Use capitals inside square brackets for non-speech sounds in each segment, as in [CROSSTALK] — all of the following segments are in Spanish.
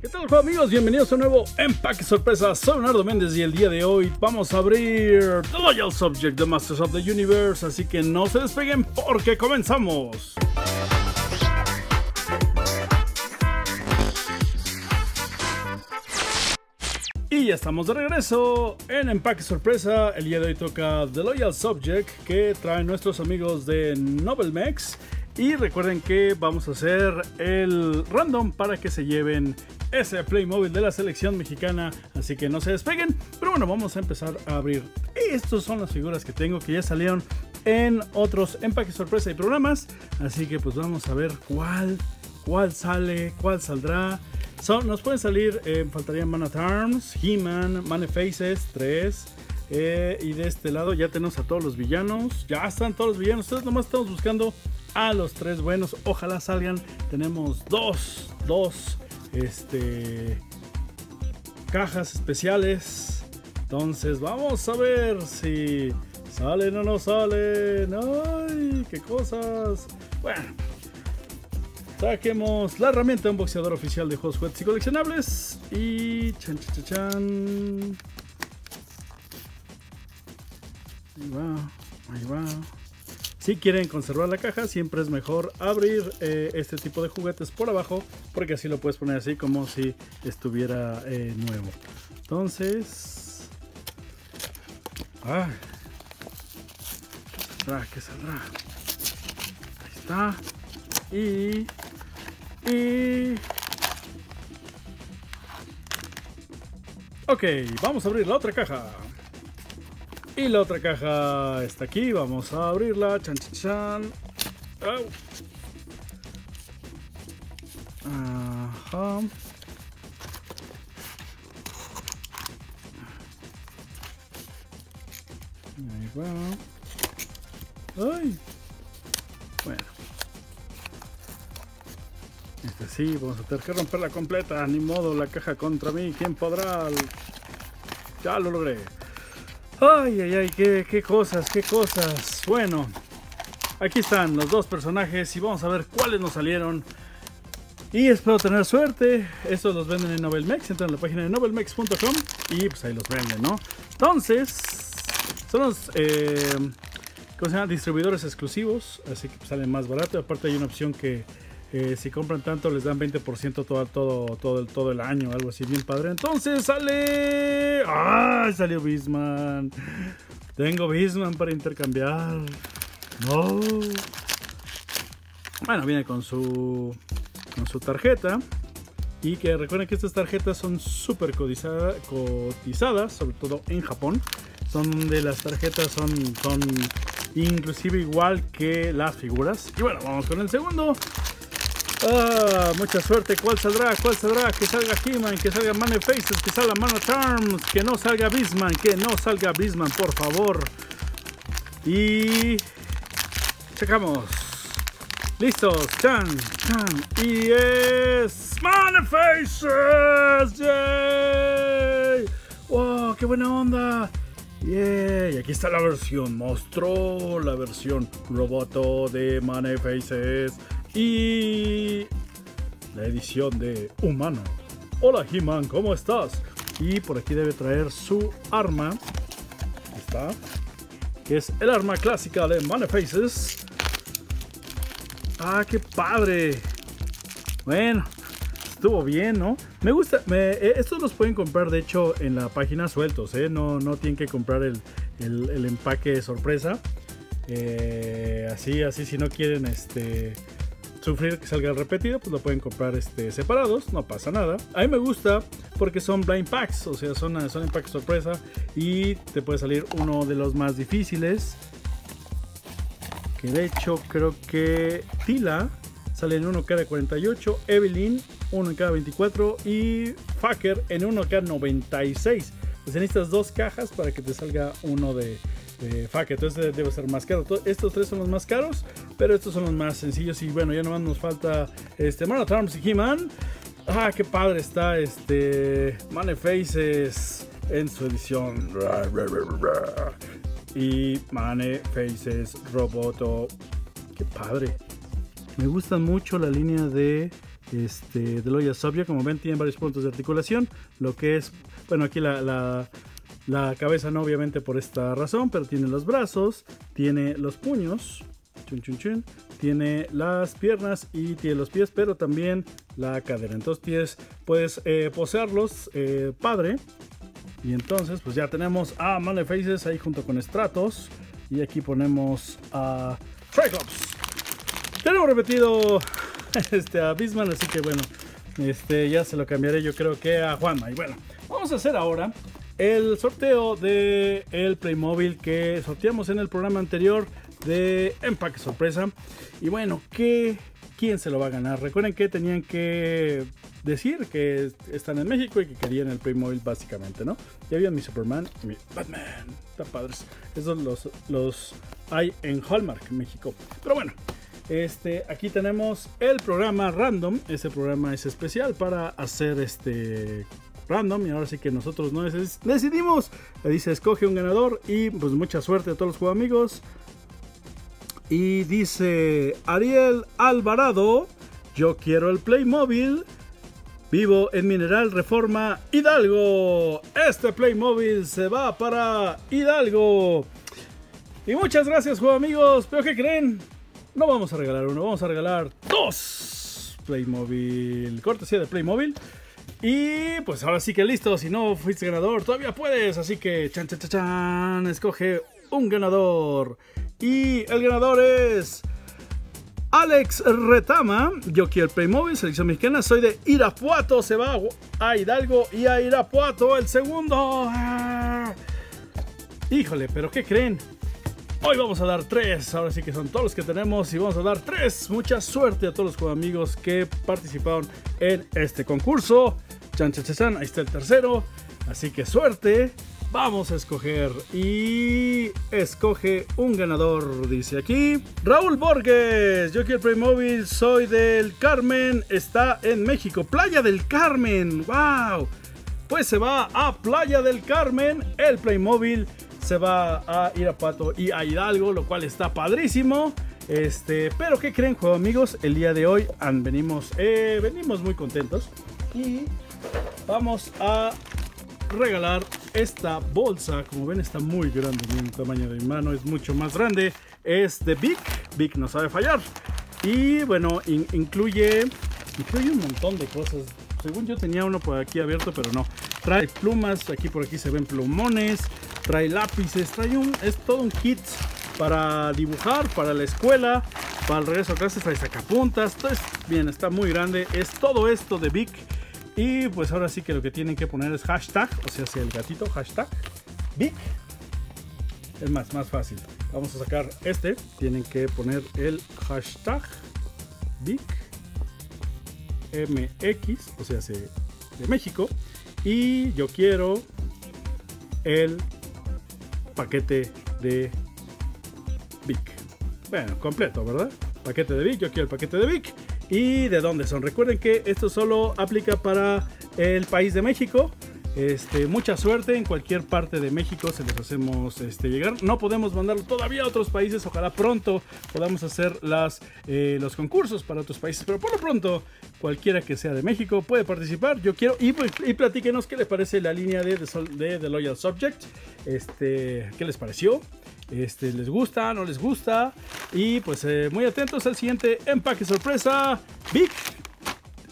¿Qué tal amigos? Bienvenidos a un nuevo empaque sorpresa. Soy Leonardo Méndez y el día de hoy vamos a abrir The Loyal Subject de Masters of the Universe. Así que no se despeguen porque comenzamos. Y ya estamos de regreso en empaque sorpresa. El día de hoy toca The Loyal Subject que traen nuestros amigos de Nobelmex. Y recuerden que vamos a hacer el random para que se lleven ese Playmobil de la selección mexicana. Así que no se despeguen. Pero bueno, vamos a empezar a abrir. Estos son las figuras que tengo que ya salieron en otros empaques sorpresa y programas. Así que pues vamos a ver cuál, cuál sale, cuál saldrá. nos pueden salir, eh, faltarían Man at Arms, He-Man, Man Faces, 3. Eh, y de este lado ya tenemos a todos los villanos. Ya están todos los villanos. Ustedes nomás estamos buscando a los tres buenos. Ojalá salgan. Tenemos dos, dos este, cajas especiales. Entonces vamos a ver si salen o no salen. ¡Ay! ¡Qué cosas! Bueno, saquemos la herramienta de un boxeador oficial de juguetes y coleccionables. Y chan, chan, chan. Ahí va, ahí va. Si quieren conservar la caja, siempre es mejor abrir eh, este tipo de juguetes por abajo, porque así lo puedes poner así como si estuviera eh, nuevo. Entonces, ah, ¿qué saldrá? Ahí está. Y, y, ok, vamos a abrir la otra caja. Y la otra caja está aquí. Vamos a abrirla. Chan, chan, chan. Ajá. Ahí va. ¡Ay! Bueno. Este sí, vamos a tener que romperla completa. Ni modo, la caja contra mí. ¿Quién podrá? Ya lo logré. Ay, ay, ay, qué, cosas, qué cosas. Bueno, aquí están los dos personajes y vamos a ver cuáles nos salieron. Y espero tener suerte. Estos los venden en Novelmex. Entran en la página de novelmex.com y pues ahí los venden, ¿no? Entonces, son los eh, ¿cómo se llama? distribuidores exclusivos. Así que pues, salen más barato. Aparte hay una opción que eh, si compran tanto les dan 20% todo, todo, todo, el, todo el año, algo así bien padre. Entonces sale... ¡Ah! Salió Bisman. Tengo Bisman para intercambiar. No. Bueno, viene con su, con su tarjeta. Y que recuerden que estas tarjetas son súper cotizadas, sobre todo en Japón. Son de las tarjetas, son, son inclusive igual que las figuras. Y bueno, vamos con el segundo. Ah, mucha suerte. ¿Cuál saldrá? ¿Cuál saldrá? Que salga He-Man, que salga Man Faces, que salga Man Charms, que no salga Bisman, que no salga Bisman, por favor. Y. Checamos. Listos. Chan, chan. Y es. Man Faces. ¡Yay! ¡Wow! ¡Qué buena onda! Y aquí está la versión monstruo, la versión roboto de Man Faces y la edición de Humano. Hola He-Man, ¿cómo estás? Y por aquí debe traer su arma. está. Que es el arma clásica de Faces. Ah, qué padre. Bueno, estuvo bien, ¿no? Me gusta. Eh, estos los pueden comprar, de hecho, en la página sueltos, ¿eh? No, no tienen que comprar el, el, empaque de sorpresa. Eh, así, así, si no quieren, este sufrir que salga repetido, pues lo pueden comprar este, separados, no pasa nada. A mí me gusta porque son blind packs, o sea, son, son packs sorpresa y te puede salir uno de los más difíciles. Que de hecho creo que Tila sale en uno cada 48, Evelyn uno en cada 24 y Fucker en uno cada 96. Pues necesitas dos cajas para que te salga uno de, de entonces debe ser más caro. Estos tres son los más caros, pero estos son los más sencillos. Y bueno, ya nomás nos falta este Man Arms y He-Man. Ah, qué padre está este Mane Faces en su edición. Y Mane Faces Roboto. Qué padre. Me gusta mucho la línea de este, de Loya Subject. Como ven, tiene varios puntos de articulación. Lo que es, bueno, aquí la, la cabeza no, obviamente por esta razón, pero tiene los brazos, tiene los puños, chun, chun, chun, tiene las piernas y tiene los pies, pero también la cadera. Entonces pies, puedes eh, posearlos, eh, padre. Y entonces, pues ya tenemos a Malefaces ahí junto con Stratos. Y aquí ponemos a Triclops. Tenemos repetido [LAUGHS] este, a Bisman, así que bueno, este, ya se lo cambiaré yo creo que a Juanma. Y bueno, vamos a hacer ahora el sorteo de el Playmobil que sorteamos en el programa anterior de empaque sorpresa. Y bueno, ¿qué, ¿quién se lo va a ganar? Recuerden que tenían que decir que están en México y que querían el Playmobil básicamente, ¿no? Ya había mi Superman y mi Batman. Están padres. Esos los, los hay en Hallmark, México. Pero bueno. Este, aquí tenemos el programa random. Ese programa es especial para hacer este random. Y ahora sí que nosotros no decidimos. Le dice escoge un ganador. Y pues mucha suerte a todos los juegos amigos. Y dice Ariel Alvarado, yo quiero el Playmobil. Vivo en Mineral Reforma Hidalgo. Este Playmobil se va para Hidalgo. Y muchas gracias, juego amigos. Pero ¿qué creen? No vamos a regalar uno, vamos a regalar dos Playmobil. Cortesía de Playmobil. Y pues ahora sí que listo. Si no fuiste ganador, todavía puedes. Así que chan, chan, chan, chan. Escoge un ganador. Y el ganador es Alex Retama. Quiero el Playmobil, selección mexicana. Soy de Irapuato. Se va a Hidalgo y a Irapuato. El segundo. Ah. Híjole, pero ¿qué creen? Hoy vamos a dar tres. Ahora sí que son todos los que tenemos. Y vamos a dar tres. Mucha suerte a todos los amigos que participaron en este concurso. Chan, chan, Ahí está el tercero. Así que suerte. Vamos a escoger y escoge un ganador, dice aquí. Raúl Borges, yo quiero Playmobil, soy del Carmen, está en México. Playa del Carmen, wow. Pues se va a Playa del Carmen, el Playmobil se va a Irapuato y a Hidalgo, lo cual está padrísimo. Este, pero ¿qué creen, juego amigos? El día de hoy venimos, eh, venimos muy contentos y vamos a regalar esta bolsa. Como ven, está muy grande. el tamaño de mi mano es mucho más grande. Es de Big. Big no sabe fallar. Y bueno, incluye, incluye un montón de cosas. Según yo tenía uno por aquí abierto, pero no. Trae plumas, aquí por aquí se ven plumones. Trae lápices, trae un, es todo un kit para dibujar, para la escuela, para el regreso a clases, trae sacapuntas. Entonces, bien, está muy grande. Es todo esto de Big y pues ahora sí que lo que tienen que poner es hashtag, o sea, si el gatito, hashtag, Big. Es más, más fácil. Vamos a sacar este. Tienen que poner el hashtag Big MX, o sea, de México. Y yo quiero el paquete de Big. Bueno, completo, ¿verdad? Paquete de Big, yo quiero el paquete de Big y de dónde son. Recuerden que esto solo aplica para el país de México. Este, mucha suerte en cualquier parte de México se les hacemos este, llegar. No podemos mandarlo todavía a otros países. Ojalá pronto podamos hacer eh, los concursos para otros países. Pero por lo pronto, cualquiera que sea de México puede participar. Yo quiero y, y platíquenos qué les parece la línea de, The Loyal Subject. Este, ¿Qué les pareció? ¿Les gusta? ¿No les gusta? Y pues eh, muy atentos al siguiente empaque sorpresa. Big.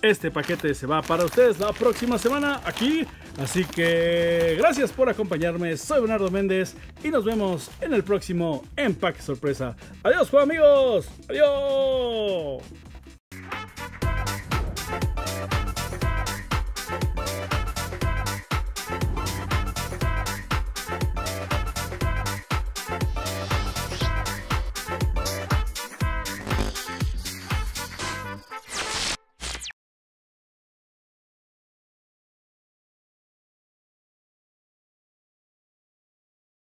Este paquete se va para ustedes la próxima semana aquí. Así que gracias por acompañarme. Soy Bernardo Méndez y nos vemos en el próximo empaque sorpresa. Adiós, amigos. Adiós.